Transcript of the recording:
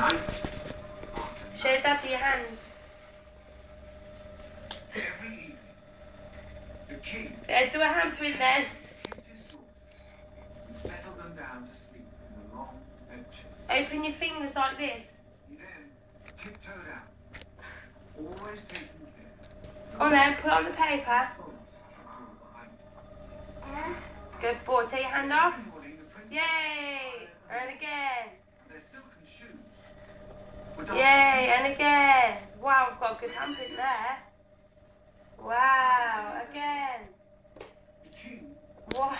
Show Daddy your hands. Yeah, do a to sleep in the long bedchambers. Open your fingers like this. On then, put on the paper. Good boy. Take your hand off. Yay! And again. Yay! And again. Wow, I've got a good handprint there. Wow. Again. Wow.